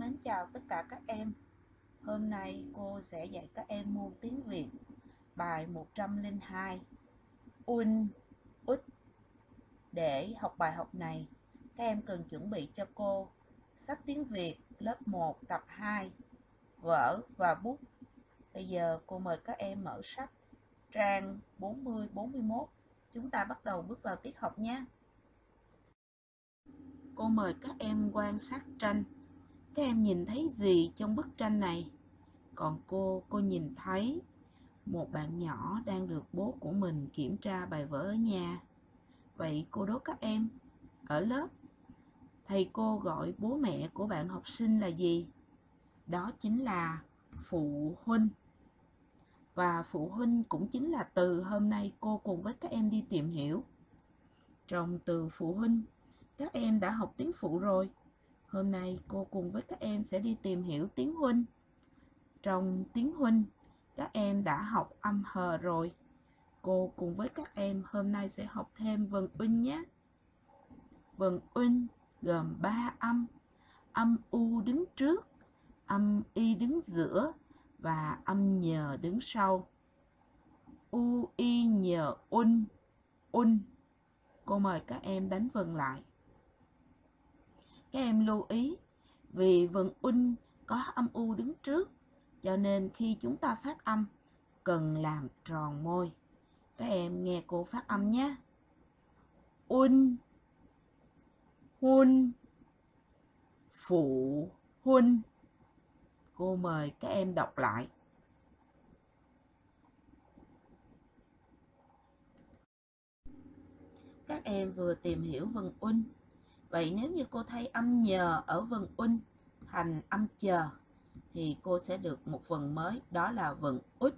mến chào tất cả các em. Hôm nay cô sẽ dạy các em môn tiếng Việt bài 102 Un, út. Để học bài học này, các em cần chuẩn bị cho cô sách tiếng Việt lớp 1 tập 2, vở và bút. Bây giờ cô mời các em mở sách trang 40-41. Chúng ta bắt đầu bước vào tiết học nhé. Cô mời các em quan sát tranh. Các em nhìn thấy gì trong bức tranh này? Còn cô, cô nhìn thấy một bạn nhỏ đang được bố của mình kiểm tra bài vở ở nhà. Vậy cô đố các em, ở lớp, thầy cô gọi bố mẹ của bạn học sinh là gì? Đó chính là phụ huynh. Và phụ huynh cũng chính là từ hôm nay cô cùng với các em đi tìm hiểu. Trong từ phụ huynh, các em đã học tiếng phụ rồi. Hôm nay cô cùng với các em sẽ đi tìm hiểu tiếng huynh. Trong tiếng huynh, các em đã học âm hờ rồi. Cô cùng với các em hôm nay sẽ học thêm vần huynh nhé. Vần huynh gồm 3 âm. Âm U đứng trước, âm Y đứng giữa và âm nhờ đứng sau. U, Y, nhờ, un, un. Cô mời các em đánh vần lại. Các em lưu ý, vì vần un có âm U đứng trước, cho nên khi chúng ta phát âm, cần làm tròn môi. Các em nghe cô phát âm nhé. Un, hun, phụ, hun Cô mời các em đọc lại. Các em vừa tìm hiểu vần un. Vậy nếu như cô thay âm nhờ ở vần un thành âm chờ thì cô sẽ được một vần mới đó là vần út.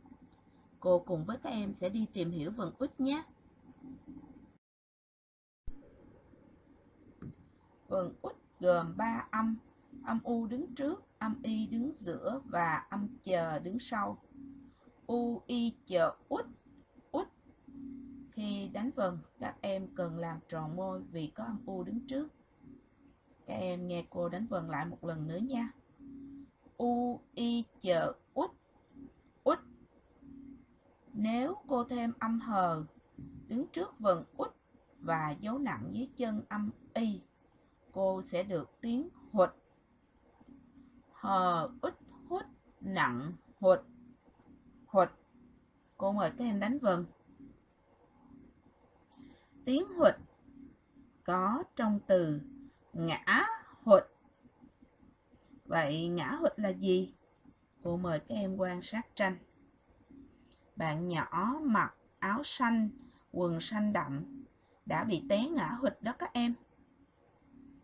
Cô cùng với các em sẽ đi tìm hiểu vần út nhé. Vần út gồm 3 âm, âm U đứng trước, âm Y đứng giữa và âm chờ đứng sau. U, Y, chờ, út, út. Khi đánh vần, các em cần làm tròn môi vì có âm U đứng trước. Các em nghe cô đánh vần lại một lần nữa nha. U, Y, chờ, út, út. Nếu cô thêm âm hờ đứng trước vần út và dấu nặng dưới chân âm Y, cô sẽ được tiếng hụt. Hờ, út, hút, nặng, hụt, hụt. Cô mời các em đánh vần. Tiếng hụt có trong từ ngã hụt. Vậy ngã hụt là gì? Cô mời các em quan sát tranh. Bạn nhỏ mặc áo xanh, quần xanh đậm đã bị té ngã hụt đó các em.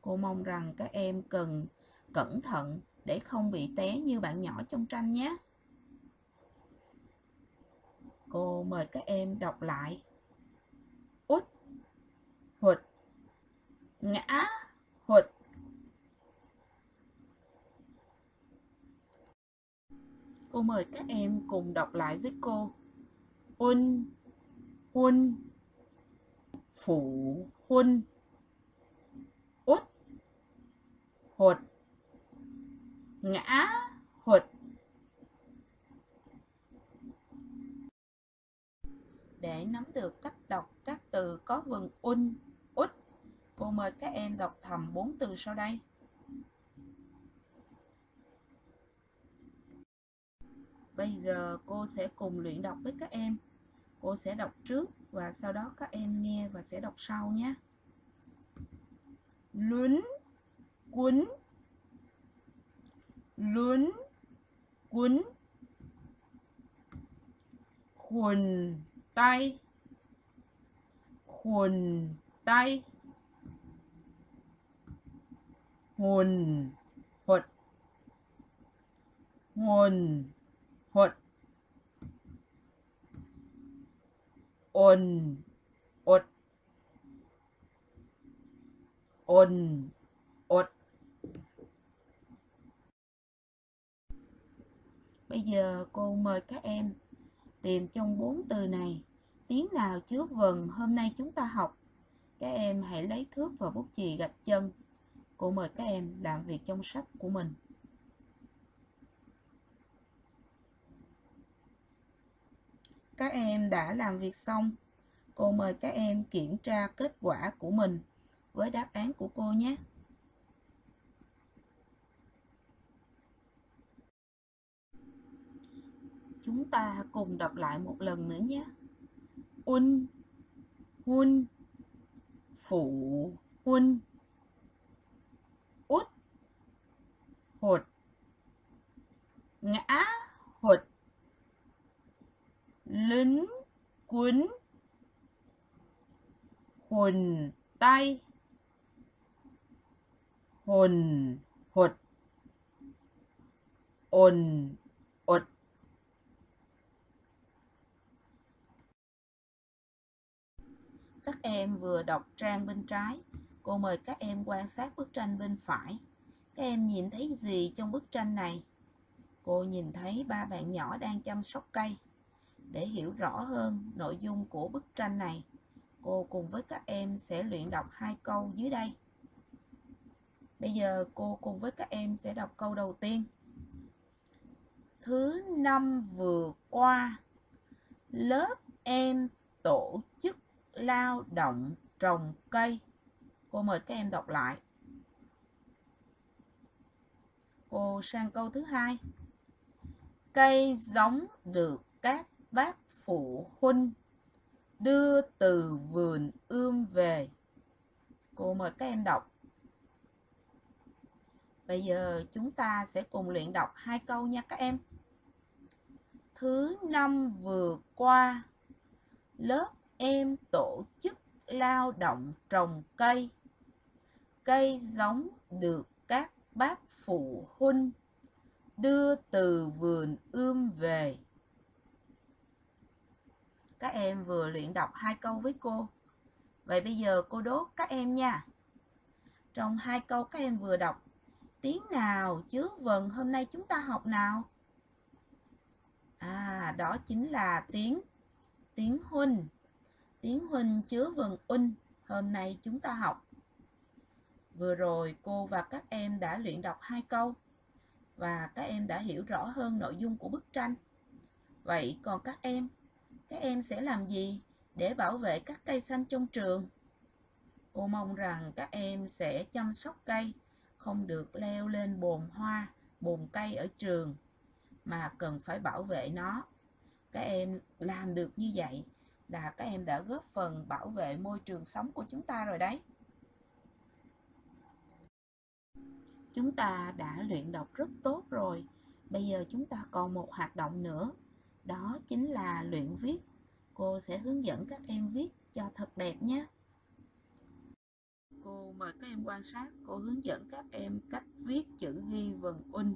Cô mong rằng các em cần cẩn thận để không bị té như bạn nhỏ trong tranh nhé. Cô mời các em đọc lại. Út, hụt, ngã, hụt. Cô mời các em cùng đọc lại với cô. Un, huân, phủ. Huân, út, hụt, ngã, hụt. Để nắm được cách đọc các từ có vần un, cô mời các em đọc thầm bốn từ sau đây. Bây giờ cô sẽ cùng luyện đọc với các em. Cô sẽ đọc trước và sau đó các em nghe và sẽ đọc sau nhé. Lún, quấn, lún, quấn, khuẩn tay, khuẩn tay, hồn, hụt, hồn, hụt, ồn, ột ồn, ột Bây giờ cô mời các em tìm trong bốn từ này. Tiếng nào chứa vần hôm nay chúng ta học. Các em hãy lấy thước và bút chì gạch chân cô mời các em làm việc trong sách của mình. Các em đã làm việc xong, cô mời các em kiểm tra kết quả của mình với đáp án của cô nhé. Chúng ta cùng đọc lại một lần nữa nhé. Un hun phụ hun hột, ngã, hột, lính, quấn, hồn, tay, hồn, hột, ồn, ột. Các em vừa đọc trang bên trái, cô mời các em quan sát bức tranh bên phải. Các em nhìn thấy gì trong bức tranh này? Cô nhìn thấy ba bạn nhỏ đang chăm sóc cây. Để hiểu rõ hơn nội dung của bức tranh này, cô cùng với các em sẽ luyện đọc hai câu dưới đây. Bây giờ cô cùng với các em sẽ đọc câu đầu tiên. Thứ năm vừa qua, lớp em tổ chức lao động trồng cây. Cô mời các em đọc lại. Cô sang câu thứ hai. Cây giống được các bác phụ huynh đưa từ vườn ươm về. Cô mời các em đọc. Bây giờ chúng ta sẽ cùng luyện đọc hai câu nha các em. Thứ năm vừa qua, lớp em tổ chức lao động trồng cây. Cây giống được các bác phụ huynh đưa từ vườn ươm về. Các em vừa luyện đọc hai câu với cô. Vậy bây giờ cô đố các em nha. Trong hai câu các em vừa đọc, tiếng nào chứa vần hôm nay chúng ta học nào? À, đó chính là tiếng tiếng huynh. Tiếng huynh chứa vần un, hôm nay chúng ta học. Vừa rồi cô và các em đã luyện đọc hai câu và các em đã hiểu rõ hơn nội dung của bức tranh. Vậy còn các em, các em sẽ làm gì để bảo vệ các cây xanh trong trường? Cô mong rằng các em sẽ chăm sóc cây, không được leo lên bồn hoa, bồn cây ở trường, mà cần phải bảo vệ nó. Các em làm được như vậy là các em đã góp phần bảo vệ môi trường sống của chúng ta rồi đấy. Chúng ta đã luyện đọc rất tốt rồi. Bây giờ chúng ta còn một hoạt động nữa. Đó chính là luyện viết. Cô sẽ hướng dẫn các em viết cho thật đẹp nhé. Cô mời các em quan sát, cô hướng dẫn các em cách viết chữ ghi vần un.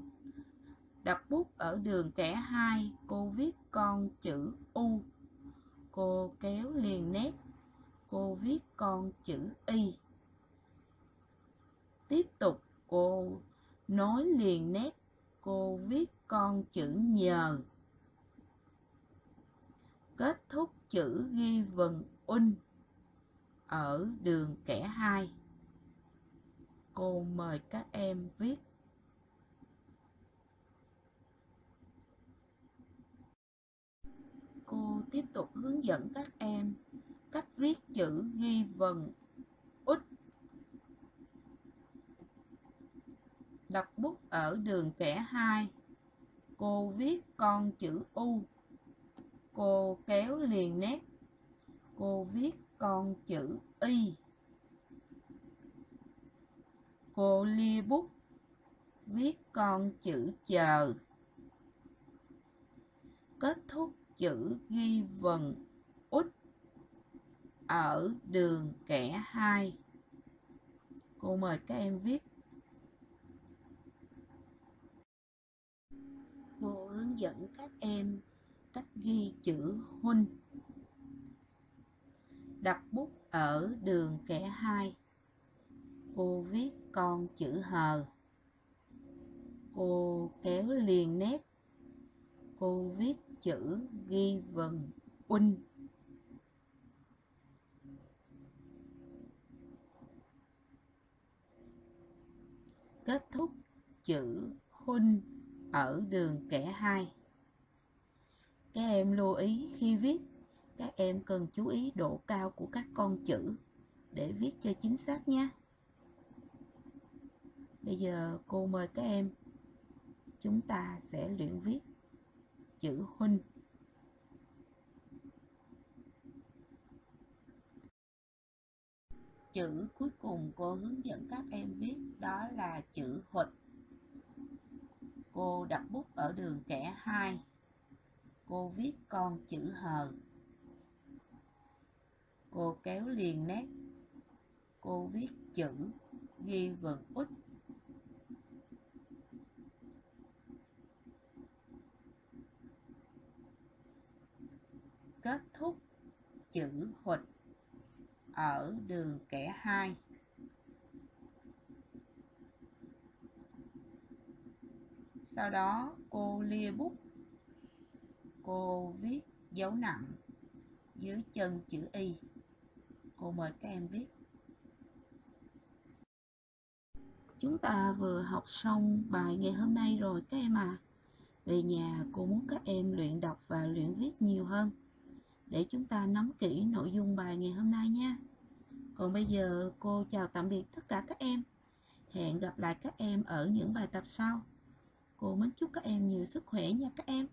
Đặt bút ở đường kẻ hai cô viết con chữ U. Cô kéo liền nét, cô viết con chữ Y. Tiếp tục cô nối liền nét, cô viết con chữ nhờ. Kết thúc chữ ghi vần un ở đường kẻ hai. Cô mời các em viết Cô tiếp tục hướng dẫn các em cách viết chữ ghi vần út. Đặt bút ở đường kẻ 2. Cô viết con chữ U. Cô kéo liền nét. Cô viết con chữ Y. Cô lia bút viết con chữ chờ. Kết thúc chữ ghi vần út ở đường kẻ hai. Cô mời các em viết. Cô hướng dẫn các em cách ghi chữ huynh. Đặt bút ở đường kẻ hai. Cô viết con chữ hờ. Cô kéo liền nét. Cô viết chữ ghi vần un kết thúc chữ huynh ở đường kẻ hai. Các em lưu ý khi viết, các em cần chú ý độ cao của các con chữ để viết cho chính xác nhé bây giờ cô mời các em, chúng ta sẽ luyện viết chữ huynh chữ cuối cùng cô hướng dẫn các em viết đó là chữ huỵch cô đặt bút ở đường kẻ 2 cô viết con chữ hờ cô kéo liền nét. Cô viết chữ ghi vần út. Kết thúc chữ hụt ở đường kẻ 2 sau đó, cô lia bút. Cô viết dấu nặng dưới chân chữ y. Cô mời các em viết. Chúng ta vừa học xong bài ngày hôm nay rồi các em à. Về nhà, cô muốn các em luyện đọc và luyện viết nhiều hơn. Để chúng ta nắm kỹ nội dung bài ngày hôm nay nha. Còn bây giờ, cô chào tạm biệt tất cả các em. Hẹn gặp lại các em ở những bài tập sau cô mến chúc các em nhiều sức khỏe nha các em.